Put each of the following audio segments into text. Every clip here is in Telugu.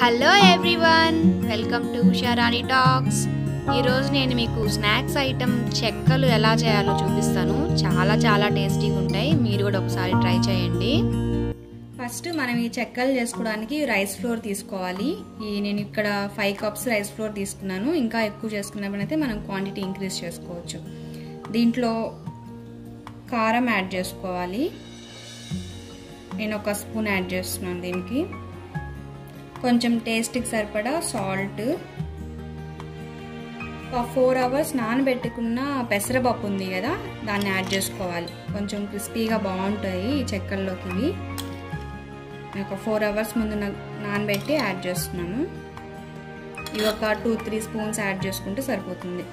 Hello everyone welcome to Usharani talks ఈరోజు నేను మీకు స్నాక్స్ ఐటమ్ చెక్కలు ఎలా చేయాలో చూపిస్తాను. చాలా చాలా టేస్టీగా ఉంటాయి. మీరు కూడా ఒకసారి ట్రై చేయండి. ఫస్ట్ మనం ఈ చెక్కలు చేసుకోవడానికి రైస్ ఫ్లోర్ తీసుకోవాలి. ఈ నేను ఇక్కడ ఫైవ్ కప్స్ రైస్ ఫ్లోర్ తీసుకున్నాను. ఇంకా ఎక్కువ చేసుకున్నప్పుడైతే మనం క్వాంటిటీ ఇంక్రీజ్ చేసుకోవచ్చు. దీంట్లో కారం యాడ్ చేసుకోవాలి. నేను ఒక స్పూన్ యాడ్ చేస్తున్నాను దీనికి. కొంచెం టేస్ట్కి సరిపడా సాల్ట్. ఒక ఫోర్ అవర్స్ నానబెట్టుకున్న పెసరపప్పు ఉంది కదా దాన్ని యాడ్ చేసుకోవాలి. కొంచెం క్రిస్పీగా బాగుంటాయి ఈ చెక్కల్లోకి ఇవి. ఒక ఫోర్ అవర్స్ ముందు నానబెట్టి యాడ్ చేస్తున్నాను. ఇవి ఒక టూ త్రీ స్పూన్స్ యాడ్ చేసుకుంటే సరిపోతుంది.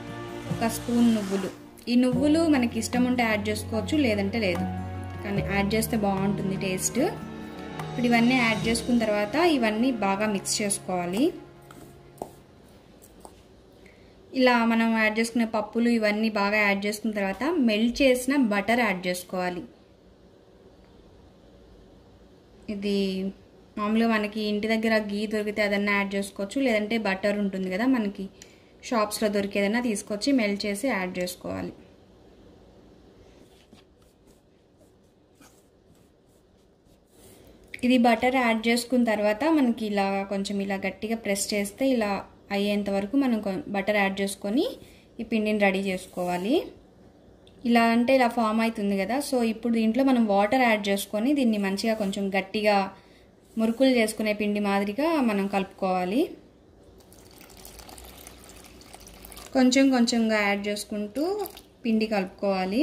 ఒక స్పూన్ నువ్వులు. ఈ నువ్వులు మనకి ఇష్టం ఉంటే యాడ్ చేసుకోవచ్చు లేదంటే లేదు. కానీ యాడ్ చేస్తే బాగుంటుంది టేస్ట్. ఇప్పుడు ఇవన్నీ యాడ్ చేసుకున్న తర్వాత ఇవన్నీ బాగా మిక్స్ చేసుకోవాలి. ఇలా మనం యాడ్ చేసుకునే పప్పులు ఇవన్నీ బాగా యాడ్ చేసుకున్న తర్వాత మెల్ట్ చేసిన బటర్ యాడ్ చేసుకోవాలి. ఇది మామూలుగా మనకి ఇంటి దగ్గర గీ దొరికితే అదన్నా యాడ్ చేసుకోవచ్చు. లేదంటే బటర్ ఉంటుంది కదా మనకి. షాప్స్లో దొరికేదన్నా తీసుకొచ్చి మెల్ట్ చేసి యాడ్ చేసుకోవాలి. ఇది బటర్ యాడ్ చేసుకున్న తర్వాత మనకి ఇలా కొంచెం ఇలా గట్టిగా ప్రెస్ చేస్తే ఇలా అయ్యేంత వరకు మనం బటర్ యాడ్ చేసుకొని ఈ పిండిని రెడీ చేసుకోవాలి. ఇలా అంటే ఇలా ఫామ్ అవుతుంది కదా సో ఇప్పుడు దీంట్లో మనం వాటర్ యాడ్ చేసుకొని దీన్ని మంచిగా కొంచెం గట్టిగా మురుకులు చేసుకునే పిండి మాదిరిగా మనం కలుపుకోవాలి. కొంచెం కొంచెంగా యాడ్ చేసుకుంటూ పిండి కలుపుకోవాలి.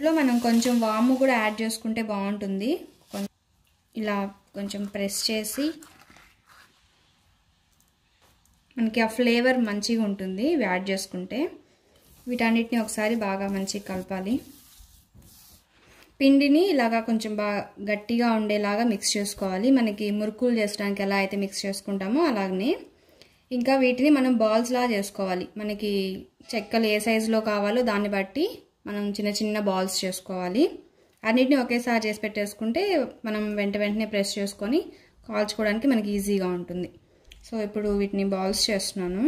ఇంట్లో మనం కొంచెం వాము కూడా యాడ్ చేసుకుంటే బాగుంటుంది. ఇలా కొంచెం ప్రెస్ చేసి మనకి ఆ ఫ్లేవర్ మంచిగా ఉంటుంది. ఇవి యాడ్ చేసుకుంటే వీటన్నిటిని ఒకసారి బాగా మంచిగా కలపాలి. పిండిని ఇలాగా కొంచెం బాగా గట్టిగా ఉండేలాగా మిక్స్ చేసుకోవాలి. మనకి మురుకులు చేసుకోవడానికి ఎలా అయితే మిక్స్ చేసుకుంటామో అలాగనే ఇంకా వీటిని మనం బాల్స్లా చేసుకోవాలి. మనకి చెక్కలు ఏ సైజులో కావాలో దాన్ని బట్టి మనం చిన్న చిన్న బాల్స్ చేసుకోవాలి. అన్నిటిని ఒకేసారి చేసి పెట్టేసుకుంటే మనం వెంట వెంటనే ప్రెస్ చేసుకొని కాల్చుకోవడానికి మనకి ఈజీగా ఉంటుంది. సో ఇప్పుడు వీటిని బాల్స్ చేస్తున్నాను.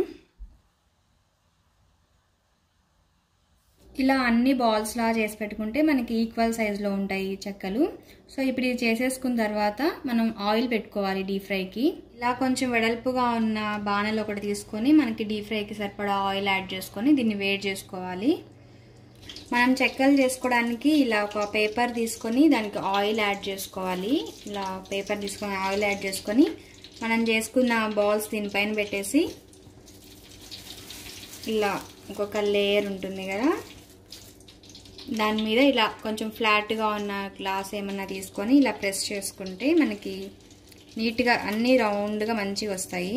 ఇలా అన్ని బాల్స్లా చేసి పెట్టుకుంటే మనకి ఈక్వల్ సైజులో ఉంటాయి చెక్కలు. సో ఇప్పుడు ఇది చేసేసుకున్న తర్వాత మనం ఆయిల్ పెట్టుకోవాలి డీప్ ఫ్రైకి. ఇలా కొంచెం వెడల్పుగా ఉన్న బాణలు ఒకటి తీసుకొని మనకి డీప్ ఫ్రైకి సరిపడా ఆయిల్ యాడ్ చేసుకొని దీన్ని వేడి చేసుకోవాలి. మనం చెక్కలు చేసుకోవడానికి ఇలా ఒక పేపర్ తీసుకొని దానికి ఆయిల్ యాడ్ చేసుకోవాలి. ఇలా పేపర్ తీసుకొని ఆయిల్ యాడ్ చేసుకొని మనం చేసుకున్న బాల్స్ దీనిపైన పెట్టేసి ఇలా ఇంకొక లేయర్ ఉంటుంది కదా. దాని మీద ఇలా కొంచెం ఫ్లాట్గా ఉన్న గ్లాస్ ఏమన్నా తీసుకొని ఇలా ప్రెస్ చేసుకుంటే మనకి నీట్గా అన్నీ రౌండ్గా మంచిగా వస్తాయి.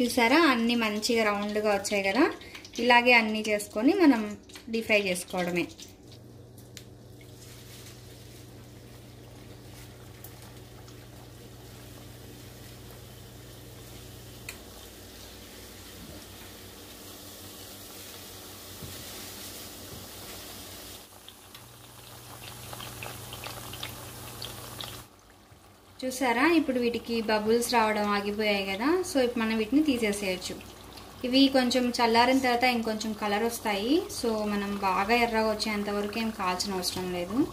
చూసారా? అన్నీ మంచిగా రౌండ్గా వచ్చాయి కదా? ఇలాగే అన్నీ చేసుకొని మనం డీప్ ఫ్రై చేసుకోవడమే. చూసారా? ఇప్పుడు వీటికి బబుల్స్ రావడం ఆగిపోయాయి కదా. సో ఇప్పుడు మనం వీటిని తీసేసేయచ్చు. ఇవి కొంచెం చల్లారిన తర్వాత ఇంకొంచెం కలర్ వస్తాయి. సో మనం బాగా ఎర్రగా వచ్చేంత వరకు ఏం కాల్చిన అవసరం లేదు.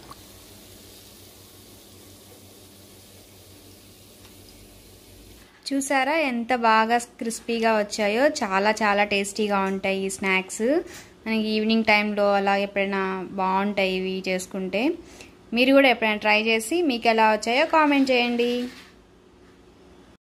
చూసారా? ఎంత బాగా క్రిస్పీగా వచ్చాయో. చాలా చాలా టేస్టీగా ఉంటాయి ఈ స్నాక్స్. మనకి ఈవినింగ్ టైంలో అలా ఎప్పుడైనా బాగుంటాయి ఇవి చేసుకుంటే. మీరు కూడా ఎప్పుడైనా ట్రై చేసి మీకు ఎలా వచ్చాయో కామెంట్ చేయండి.